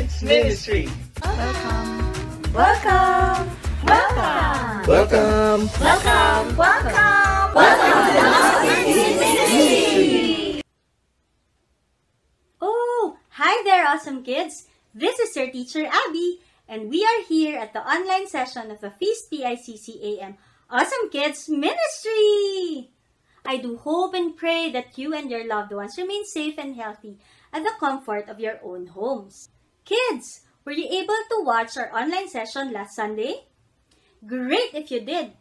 Kids Ministry. Welcome. Welcome. Welcome. Welcome. Welcome. Welcome. Welcome to the Awesome Kids Ministry. Oh, hi there, awesome kids. This is your teacher Abby, and we are here at the online session of the Feast PICC AM Awesome Kids Ministry. I do hope and pray that you and your loved ones remain safe and healthy at the comfort of your own homes. Kids, were you able to watch our online session last Sunday? Great if you did.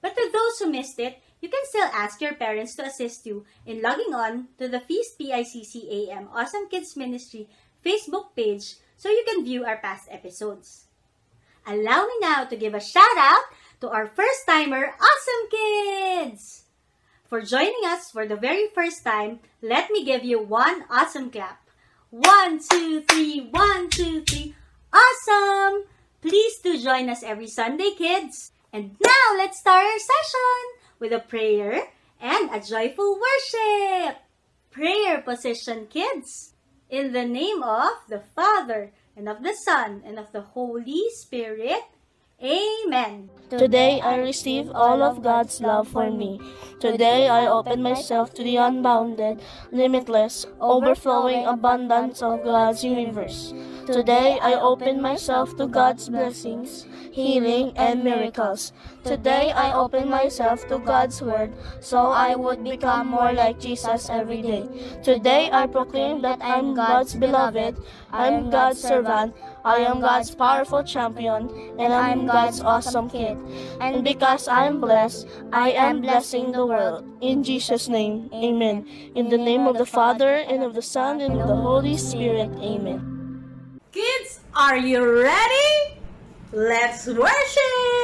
But to those who missed it, you can still ask your parents to assist you in logging on to the Feast PICC AM Awesome Kids Ministry Facebook page so you can view our past episodes. Allow me now to give a shout out to our first timer, Awesome Kids! For joining us for the very first time, let me give you one awesome clap. One, two, three, one, two, three. Awesome! Please do join us every Sunday, kids. And now let's start our session with a prayer and a joyful worship. Prayer position, kids. In the name of the Father, and of the Son, and of the Holy Spirit. Amen. Today I receive all of God's love for me. Today I open myself to the unbounded, limitless, overflowing abundance of God's universe. Today I open myself to God's blessings, healing, and miracles. Today I open myself to God's word so I would become more like Jesus every day. Today I proclaim that I am God's beloved, I am God's servant, I am God's powerful champion, and I am God's awesome kid. And because I am blessed, I am blessing the world. In Jesus' name, amen. In the name of the Father, and of the Son, and of the Holy Spirit, amen. Kids, are you ready? Let's worship!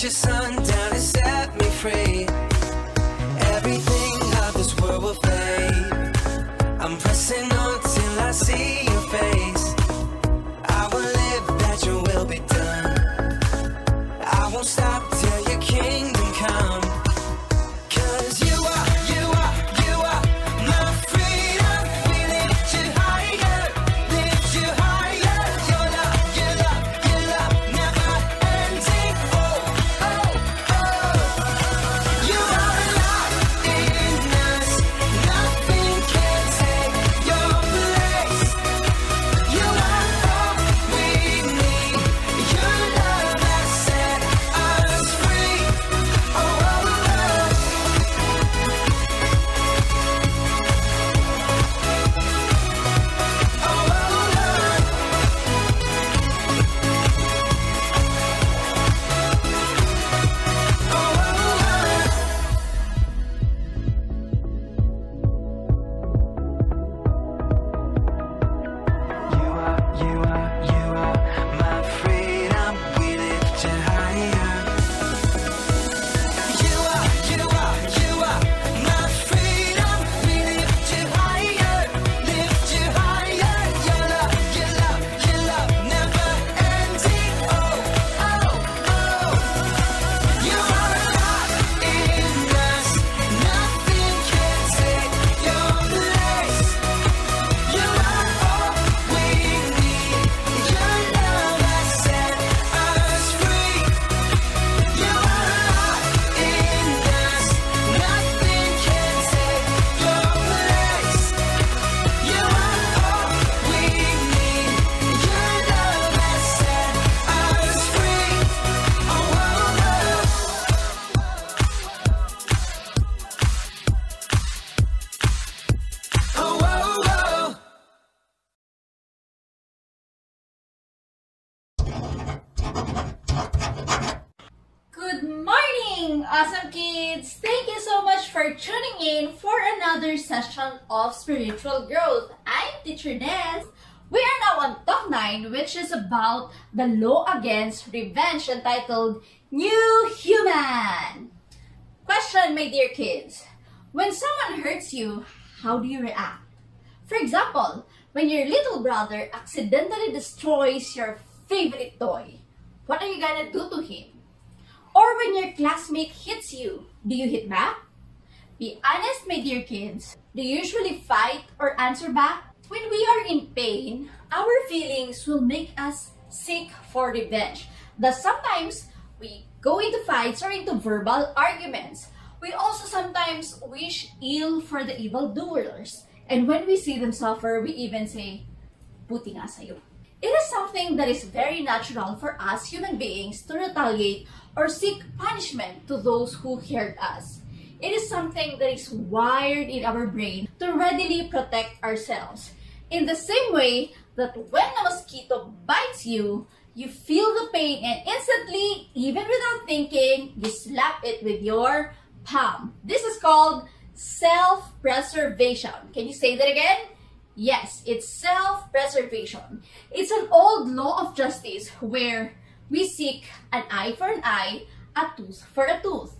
You sent your son down to set me free. Everything of this world will fade. I'm pressing on till I see your another session of spiritual growth. I'm Teacher Des. We are now on Talk 9, which is about the law against revenge entitled New Human. Question, my dear kids. When someone hurts you, how do you react? For example, when your little brother accidentally destroys your favorite toy, what are you gonna do to him? Or when your classmate hits you, do you hit back? Be honest, my dear kids. You usually fight or answer back? When we are in pain, our feelings will make us seek for revenge. Thus, sometimes we go into fights or into verbal arguments. We also sometimes wish ill for the evildoers. And when we see them suffer, we even say, Buti nga sa'yo. It is something that is very natural for us human beings to retaliate or seek punishment to those who hurt us. It is something that is wired in our brain to readily protect ourselves. In the same way that when a mosquito bites you, you feel the pain and instantly, even without thinking, you slap it with your palm. This is called self-preservation. Can you say that again? Yes, it's self-preservation. It's an old law of justice where we seek an eye for an eye, a tooth for a tooth.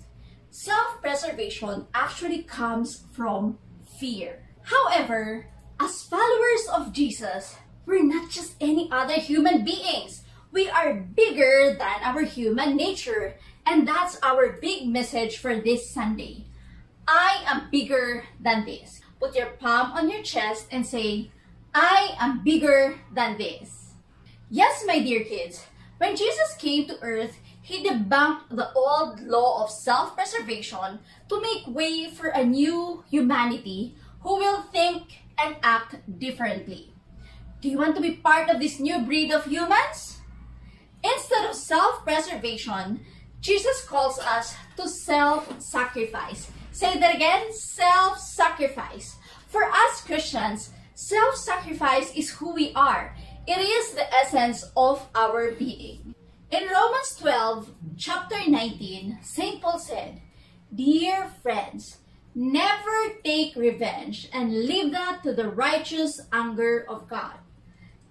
Self-preservation actually comes from fear. However, as followers of Jesus, we're not just any other human beings. We are bigger than our human nature. And that's our big message for this Sunday. I am bigger than this. Put your palm on your chest and say, I am bigger than this. Yes, my dear kids, when Jesus came to earth, he debunked the old law of self-preservation to make way for a new humanity who will think and act differently. Do you want to be part of this new breed of humans? Instead of self-preservation, Jesus calls us to self-sacrifice. Say that again, self-sacrifice. For us Christians, self-sacrifice is who we are. It is the essence of our being. In Romans 12, chapter 19, St. Paul said, Dear friends, never take revenge and leave that to the righteous anger of God.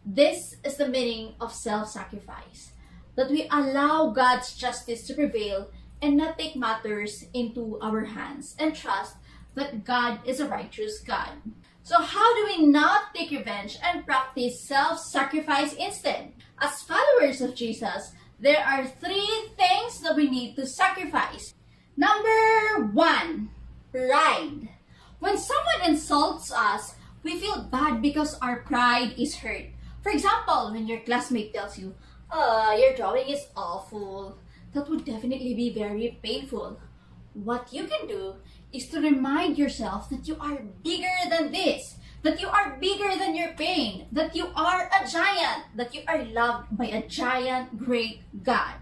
This is the meaning of self-sacrifice. That we allow God's justice to prevail and not take matters into our hands and trust that God is a righteous God. So how do we not take revenge and practice self-sacrifice instead? As followers of Jesus, there are three things that we need to sacrifice. Number one, pride. When someone insults us, we feel bad because our pride is hurt. For example, when your classmate tells you, uh, your drawing is awful, that would definitely be very painful. What you can do is to remind yourself that you are bigger than this, that you are bigger than your pain, that you are a giant, that you are loved by a giant, great God.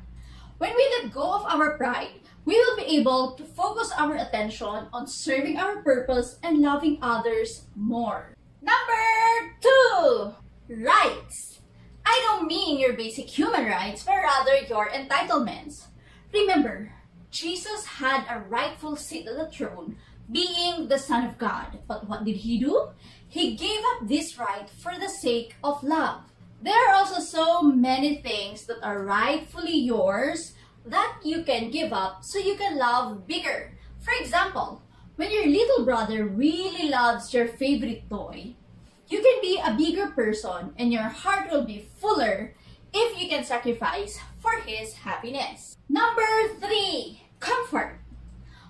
When we let go of our pride, we will be able to focus our attention on serving our purpose and loving others more. Number two, rights. I don't mean your basic human rights, but rather your entitlements. Remember, Jesus had a rightful seat at the throne, being the Son of God. But what did he do? He gave up this right for the sake of love. There are also so many things that are rightfully yours that you can give up so you can love bigger. For example, when your little brother really loves your favorite toy, you can be a bigger person and your heart will be fuller if you can sacrifice for his happiness. Number three, comfort.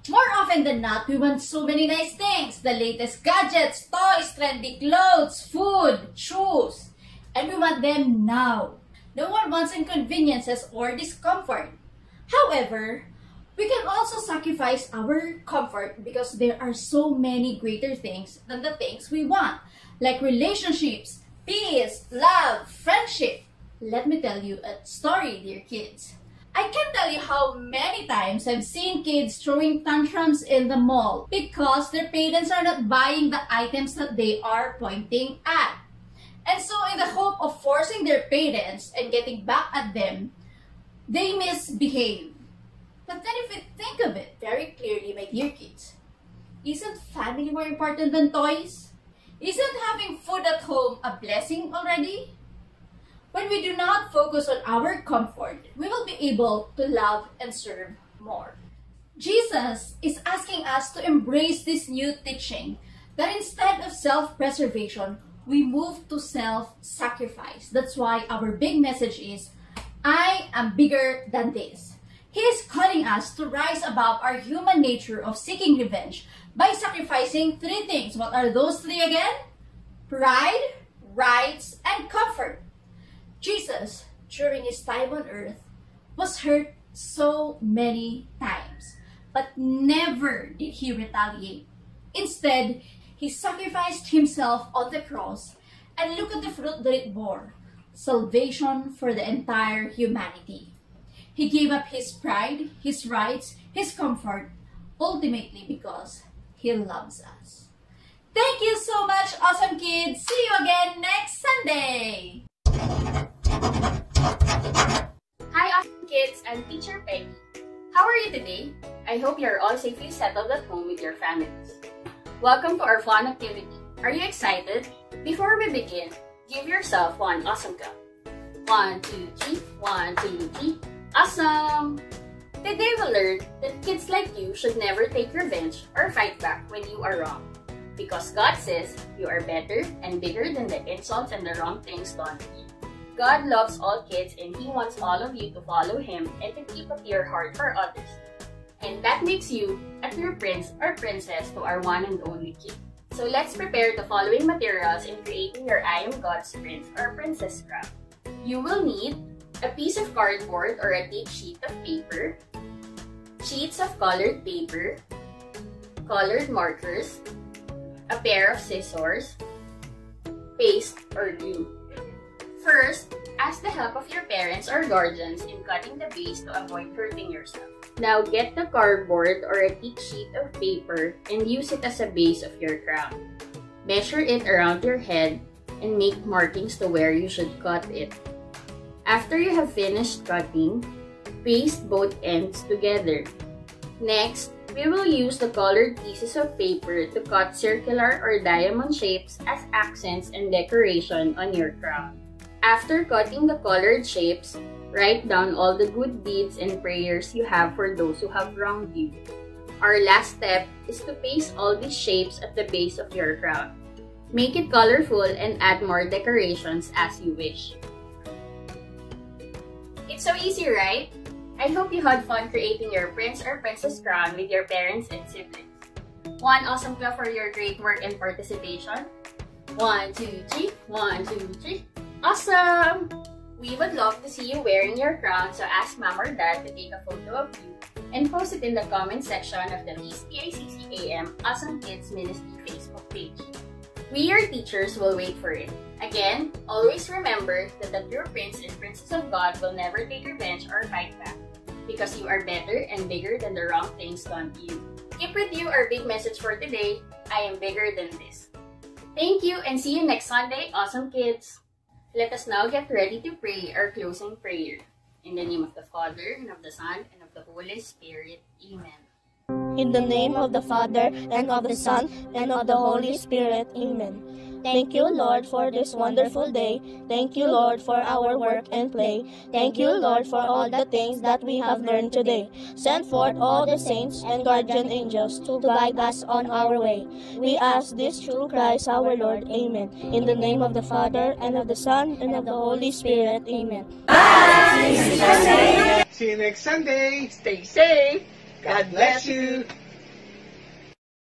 More often than not, we want so many nice things. The latest gadgets, toys, trendy clothes, food, shoes. And we want them now. No one wants inconveniences or discomfort. However, we can also sacrifice our comfort because there are so many greater things than the things we want, like relationships, peace, love, friendship. Let me tell you a story, dear kids. I can't tell you how many times I've seen kids throwing tantrums in the mall because their parents are not buying the items that they are pointing at. And so in the hope of forcing their parents and getting back at them, they misbehave. But then if you think of it very clearly, my dear kids, isn't family more important than toys? Isn't having food at home a blessing already? When we do not focus on our comfort, we will be able to love and serve more. Jesus is asking us to embrace this new teaching that instead of self preservation, we move to self sacrifice. That's why our big message is I am bigger than this. He is calling us to rise above our human nature of seeking revenge by sacrificing three things. What are those three again? Pride, rights, and comfort. Jesus, during his time on earth, was hurt so many times, but never did he retaliate. Instead, he sacrificed himself on the cross, and look at the fruit that it bore salvation for the entire humanity. He gave up his pride, his rights, his comfort, ultimately because he loves us. Thank you so much, awesome kids! See you again next Sunday! Hi, awesome kids! I'm Teacher Peggy. How are you today? I hope you're all safely settled at home with your families. Welcome to our fun activity. Are you excited? Before we begin, give yourself one awesome cup. One, two, three. One, two, three. Awesome! Today we learned that kids like you should never take revenge or fight back when you are wrong. Because God says you are better and bigger than the insults and the wrong things done to you. God loves all kids and He wants all of you to follow Him and to keep a pure heart for others. And that makes you a true prince or princess to our one and only King. So let's prepare the following materials in creating your I am God's prince or princess craft. You will need a piece of cardboard or a thick sheet of paper, sheets of colored paper, colored markers, a pair of scissors, paste or glue. First, ask the help of your parents or guardians in cutting the base to avoid hurting yourself. Now get the cardboard or a thick sheet of paper and use it as a base of your crown. Measure it around your head and make markings to where you should cut it. After you have finished cutting, paste both ends together. Next, we will use the colored pieces of paper to cut circular or diamond shapes as accents and decoration on your crown. After cutting the colored shapes, write down all the good deeds and prayers you have for those who have wronged you. Our last step is to paste all these shapes at the base of your crown. Make it colorful and add more decorations as you wish. It's so easy, right? I hope you had fun creating your prince or princess crown with your parents and siblings. One awesome clap for your great work and participation. One, two, three. One, two, three. Awesome! We would love to see you wearing your crown, so ask mom or dad to take a photo of you and post it in the comment section of the Feast PICCAM Awesome Kids Ministry Facebook page. We, your teachers, will wait for it. Again, always remember that the true prince and princess of God will never take revenge or fight back because you are better and bigger than the wrong things done to you. Keep with you our big message for today I am bigger than this. Thank you and see you next Sunday, awesome kids! Let us now get ready to pray our closing prayer. In the name of the Father, and of the Son, and of the Holy Spirit. Amen. In the name of the Father, and of the Son, and of the Holy Spirit. Amen. Thank you, Lord, for this wonderful day. Thank you, Lord, for our work and play. Thank you, Lord, for all the things that we have learned today. Send forth all the saints and guardian angels to guide us on our way. We ask this through Christ our Lord. Amen. In the name of the Father, and of the Son, and of the Holy Spirit. Amen. Bye. See you next Sunday. Stay safe! God bless you.